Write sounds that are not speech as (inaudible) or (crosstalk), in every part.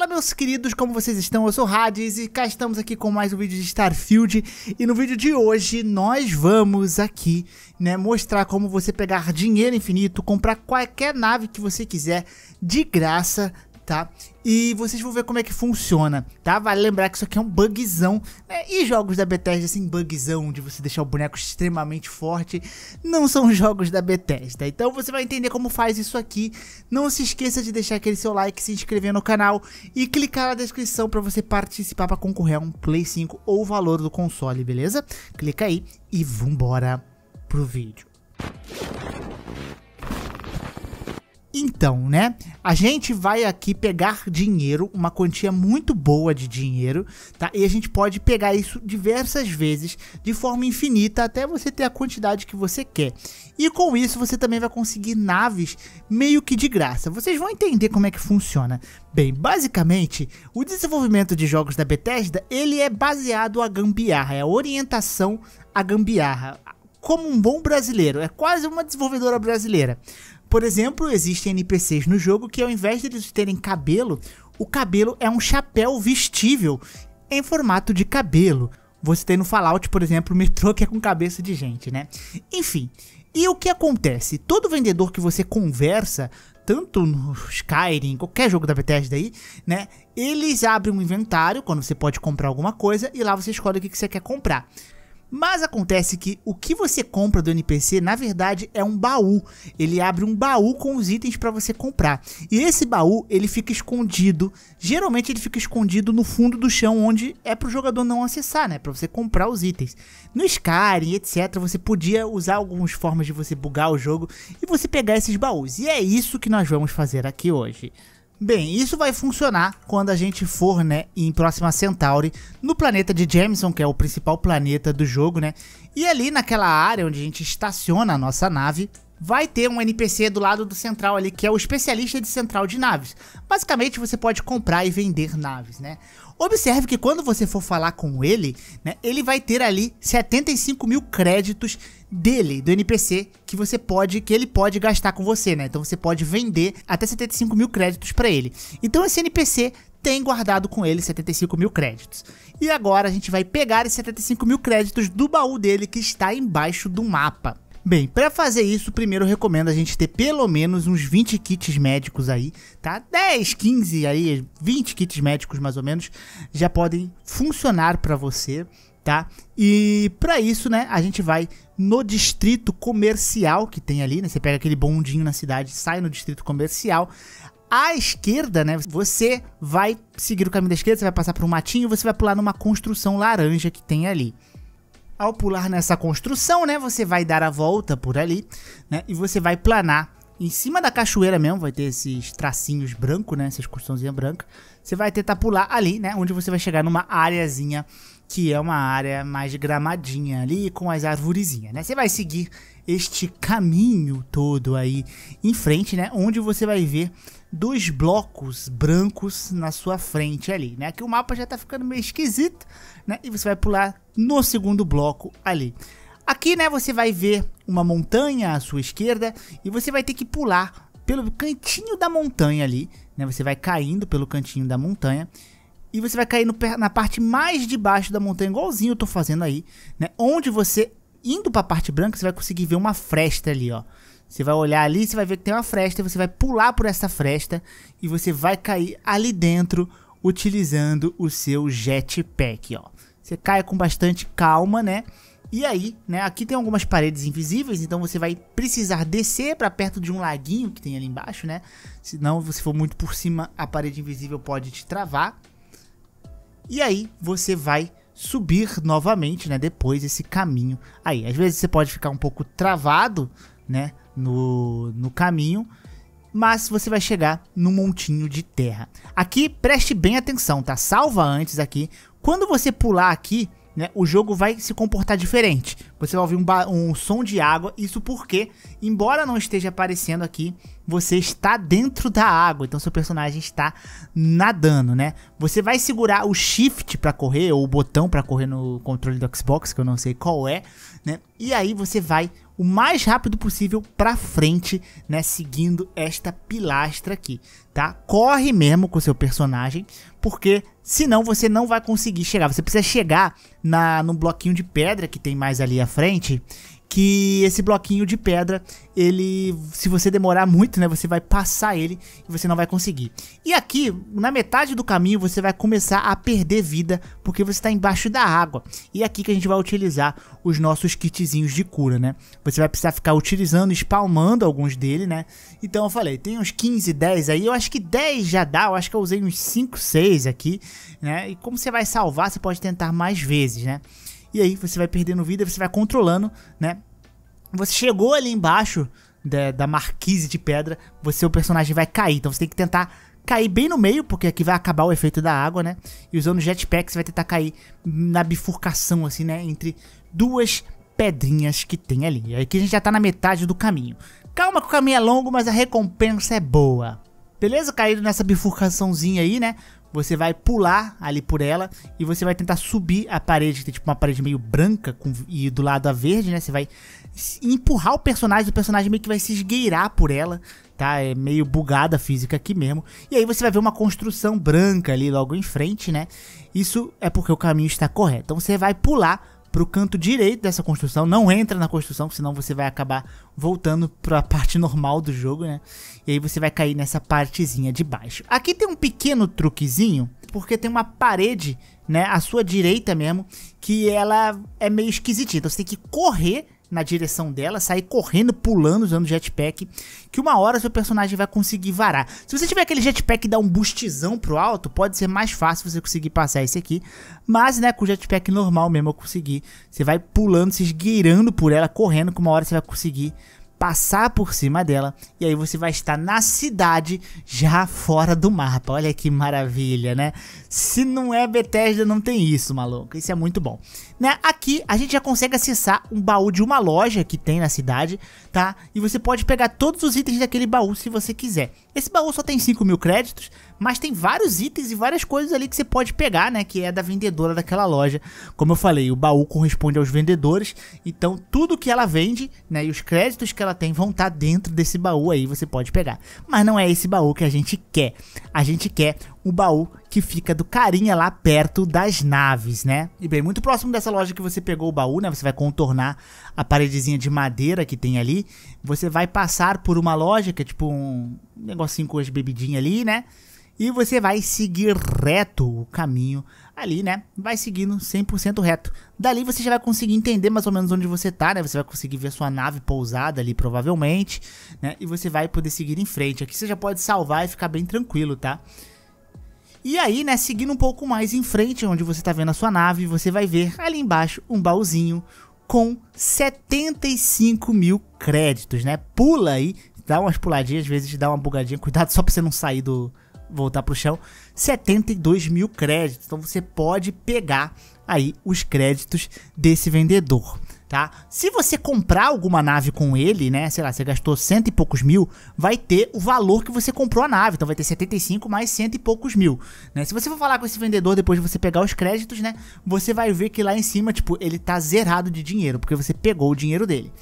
Fala meus queridos, como vocês estão? Eu sou Hades e cá estamos aqui com mais um vídeo de Starfield E no vídeo de hoje nós vamos aqui, né, mostrar como você pegar dinheiro infinito Comprar qualquer nave que você quiser de graça tá? E vocês vão ver como é que funciona, tá? Vale lembrar que isso aqui é um bugzão, né? E jogos da Bethesda, assim, bugzão de você deixar o boneco extremamente forte, não são (laughs) jogos da Bethesda. Então você vai entender como faz isso aqui. Não se esqueça de deixar aquele seu like, se inscrever no canal e clicar na descrição para você participar para concorrer a um Play 5 ou o valor do console, beleza? Clica aí e vambora pro vídeo. Então, né? A gente vai aqui pegar dinheiro, uma quantia muito boa de dinheiro, tá? E a gente pode pegar isso diversas vezes, de forma infinita, até você ter a quantidade que você quer. E com isso você também vai conseguir naves meio que de graça. Vocês vão entender como é que funciona. Bem, basicamente, o desenvolvimento de jogos da Bethesda, ele é baseado a gambiarra, é a orientação à gambiarra. Como um bom brasileiro, é quase uma desenvolvedora brasileira. Por exemplo, existem NPCs no jogo que ao invés de eles terem cabelo, o cabelo é um chapéu vestível em formato de cabelo. Você tem no Fallout, por exemplo, o metrô que é com cabeça de gente, né? Enfim, e o que acontece? Todo vendedor que você conversa, tanto no Skyrim, qualquer jogo da Bethesda aí, né? Eles abrem um inventário quando você pode comprar alguma coisa e lá você escolhe o que você quer comprar. Mas acontece que o que você compra do NPC, na verdade, é um baú. Ele abre um baú com os itens para você comprar. E esse baú, ele fica escondido. Geralmente ele fica escondido no fundo do chão, onde é para o jogador não acessar, né? Para você comprar os itens. No Skyrim, etc, você podia usar algumas formas de você bugar o jogo e você pegar esses baús. E é isso que nós vamos fazer aqui hoje. Bem, isso vai funcionar quando a gente for, né, em Próxima Centauri, no planeta de Jameson, que é o principal planeta do jogo, né? E ali naquela área onde a gente estaciona a nossa nave, vai ter um NPC do lado do central ali, que é o especialista de central de naves. Basicamente, você pode comprar e vender naves, né? Observe que quando você for falar com ele, né, ele vai ter ali 75 mil créditos dele, do NPC, que você pode, que ele pode gastar com você, né? Então você pode vender até 75 mil créditos para ele. Então esse NPC tem guardado com ele 75 mil créditos. E agora a gente vai pegar esses 75 mil créditos do baú dele que está embaixo do mapa. Bem, para fazer isso, primeiro eu recomendo a gente ter pelo menos uns 20 kits médicos aí, tá? 10, 15 aí, 20 kits médicos mais ou menos, já podem funcionar para você, tá? E para isso, né, a gente vai no distrito comercial que tem ali, né? Você pega aquele bondinho na cidade, sai no distrito comercial. À esquerda, né, você vai seguir o caminho da esquerda, você vai passar por um matinho, você vai pular numa construção laranja que tem ali. Ao pular nessa construção, né, você vai dar a volta por ali, né, e você vai planar em cima da cachoeira mesmo, vai ter esses tracinhos brancos, né, essas construçãozinhas brancas. Você vai tentar pular ali, né, onde você vai chegar numa áreazinha que é uma área mais gramadinha ali com as arvorezinhas, né? Você vai seguir este caminho todo aí em frente, né, onde você vai ver dois blocos brancos na sua frente ali, né? Que o mapa já tá ficando meio esquisito, né? E você vai pular no segundo bloco ali. Aqui, né, você vai ver uma montanha à sua esquerda e você vai ter que pular pelo cantinho da montanha ali, né? Você vai caindo pelo cantinho da montanha e você vai cair no, na parte mais de baixo da montanha, igualzinho eu tô fazendo aí, né? Onde você, indo para a parte branca, você vai conseguir ver uma fresta ali, ó. Você vai olhar ali, você vai ver que tem uma fresta, você vai pular por essa fresta e você vai cair ali dentro utilizando o seu jetpack, ó. Você cai com bastante calma, né? E aí, né, aqui tem algumas paredes invisíveis, então você vai precisar descer para perto de um laguinho que tem ali embaixo, né? Senão, se for muito por cima, a parede invisível pode te travar. E aí, você vai subir novamente, né, depois esse caminho. Aí, às vezes você pode ficar um pouco travado, né, no, no caminho, mas você vai chegar num montinho de terra. Aqui, preste bem atenção, tá? Salva antes aqui. Quando você pular aqui, né, o jogo vai se comportar diferente. Você vai ouvir um, um, som de água, isso porque, embora não esteja aparecendo aqui, você está dentro da água, então seu personagem está nadando, né? Você vai segurar o shift para correr, ou o botão para correr no controle do Xbox, que eu não sei qual é, né? E aí você vai o mais rápido possível para frente, né, seguindo esta pilastra aqui, tá? Corre mesmo com seu personagem, porque senão você não vai conseguir chegar. Você precisa chegar na no bloquinho de pedra que tem mais ali à frente que esse bloquinho de pedra, ele, se você demorar muito, né, você vai passar ele e você não vai conseguir. E aqui, na metade do caminho, você vai começar a perder vida, porque você está embaixo da água. E é aqui que a gente vai utilizar os nossos kitzinhos de cura, né? Você vai precisar ficar utilizando, espalmando alguns dele, né? Então eu falei, tem uns 15, 10 aí, eu acho que 10 já dá, eu acho que eu usei uns 5, 6 aqui, né? E como você vai salvar, você pode tentar mais vezes, né? E aí você vai perdendo vida, você vai controlando, né? Você chegou ali embaixo da, da marquise de pedra, você o personagem vai cair. Então você tem que tentar cair bem no meio, porque aqui vai acabar o efeito da água, né? E usando jetpack você vai tentar cair na bifurcação, assim, né? Entre duas pedrinhas que tem ali. Aqui a gente já tá na metade do caminho. Calma que o caminho é longo, mas a recompensa é boa. Beleza? Caído nessa bifurcaçãozinha aí, né? Você vai pular ali por ela e você vai tentar subir a parede, que tem tipo uma parede meio branca com, e do lado a verde, né? Você vai empurrar o personagem, o personagem meio que vai se esgueirar por ela, tá? É meio bugada a física aqui mesmo. E aí você vai ver uma construção branca ali logo em frente, né? Isso é porque o caminho está correto. Então você vai pular para o canto direito dessa construção, não entra na construção, senão você vai acabar voltando para a (laughs) parte normal do jogo, né? E aí você vai cair nessa partezinha de baixo. Aqui tem um pequeno truquezinho, porque tem uma parede, né, à sua direita mesmo, que ela é meio esquisitinha. Então você tem que correr na direção dela, sair correndo, pulando, usando jetpack, que uma hora seu personagem vai conseguir varar. Se você tiver aquele jetpack que dá um boostzão pro alto, pode ser mais fácil você conseguir passar esse aqui, mas né, com o jetpack normal mesmo eu consegui. Você vai pulando, se esgueirando por ela, correndo, que uma hora você vai conseguir passar por cima dela e aí você vai estar na cidade já fora do mapa. Olha que maravilha, né? Se não é Bethesda, não tem isso, maluco. Isso é muito bom. Né? Aqui a gente já consegue acessar um baú de uma loja que tem na cidade, tá? E você pode pegar todos os itens daquele baú se você quiser. Esse baú só tem 5 mil créditos, mas tem vários itens e várias coisas ali que você pode pegar, né? Que é da vendedora daquela loja. Como eu falei, o baú corresponde aos vendedores, então tudo que ela vende, né? E os créditos que ela tem vão estar tá dentro desse baú aí, você pode pegar. Mas não é esse baú que a gente quer. A gente quer o baú que fica do carinha lá perto das naves, né? E bem, muito próximo dessa loja que você pegou o baú, né? Você vai contornar a paredezinha de madeira que tem ali. Você vai passar por uma loja que é tipo um negocinho com as bebidinhas ali, né? E você vai seguir reto o caminho ali, né? Vai seguindo 100% reto. Dali você já vai conseguir entender mais ou menos onde você tá, né? Você vai conseguir ver sua nave pousada ali, provavelmente, né? E você vai poder seguir em frente. Aqui você já pode salvar e ficar bem tranquilo, tá? E aí, né, seguindo um pouco mais em frente, onde você tá vendo a sua nave, você vai ver ali embaixo um baúzinho com 75 mil créditos, né? Pula aí, dá umas puladinhas, às vezes dá uma bugadinha, cuidado só pra você não sair do... voltar pro chão. 72 mil créditos, então você pode pegar aí os créditos desse vendedor tá? Se você comprar alguma nave com ele, né, sei lá, você gastou cento e poucos mil, vai ter o valor que você comprou a nave, então vai ter 75 mais cento e poucos mil, né? Se você for falar com esse vendedor depois de você pegar os créditos, né, você vai ver que lá em cima, tipo, ele tá zerado de dinheiro, porque você pegou o dinheiro dele.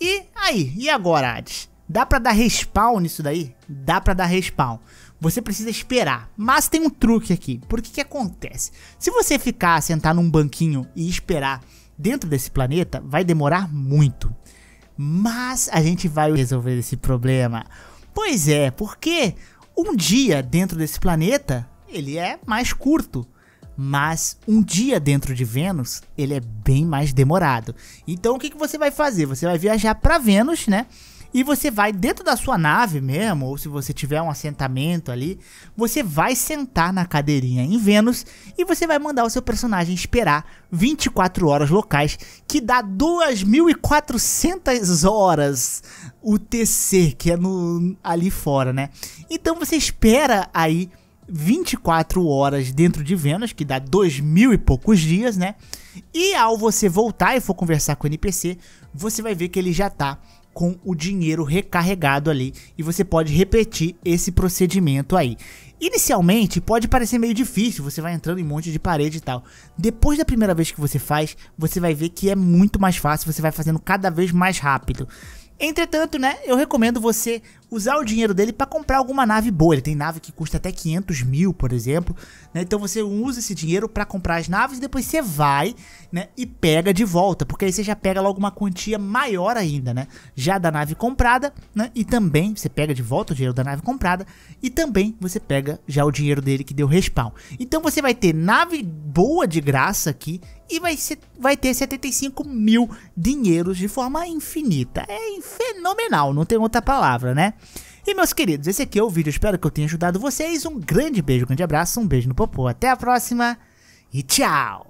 E aí, e agora, Hades? Dá pra dar respawn nisso daí? Dá pra dar respawn. Você precisa esperar. Mas tem um truque aqui. Por que que acontece? Se você ficar, sentar num banquinho e esperar dentro desse planeta vai demorar muito. Mas a gente vai resolver esse problema. Pois é, porque um dia dentro desse planeta ele é mais curto. Mas um dia dentro de Vênus, ele é bem mais demorado. Então o que, que você vai fazer? Você vai viajar para Vênus, né? E você vai dentro da sua nave mesmo, ou se você tiver um assentamento ali, você vai sentar na cadeirinha em Vênus e você vai mandar o seu personagem esperar 24 horas locais, que dá 2.400 horas UTC, que é no ali fora, né? Então você espera aí 24 horas dentro de Vênus, que dá dois mil e poucos dias, né? E ao você voltar e for conversar com o NPC, você vai ver que ele já tá com o dinheiro recarregado ali e você pode repetir esse procedimento aí. Inicialmente pode parecer meio difícil, você vai entrando em um monte de parede e tal. Depois da primeira vez que você faz, você vai ver que é muito mais fácil, você vai fazendo cada vez mais rápido. Entretanto, né, eu recomendo você usar o dinheiro dele para comprar alguma nave boa. Ele tem nave que custa até 500 mil, por exemplo. Né? Então você usa esse dinheiro para comprar as naves e depois você vai né, e pega de volta. Porque aí você já pega logo uma quantia maior ainda, né? Já da nave comprada, né? E também você pega de volta o dinheiro da nave comprada. E também você pega já o dinheiro dele que deu respawn. Então você vai ter nave boa de graça aqui e vai, ser, vai ter 75 mil dinheiros de forma infinita. É fenomenal, não tem outra palavra, né? E meus queridos, esse aqui é o vídeo, espero que eu tenha ajudado vocês. Um grande beijo, um grande abraço, um beijo no popô. Até a próxima e tchau!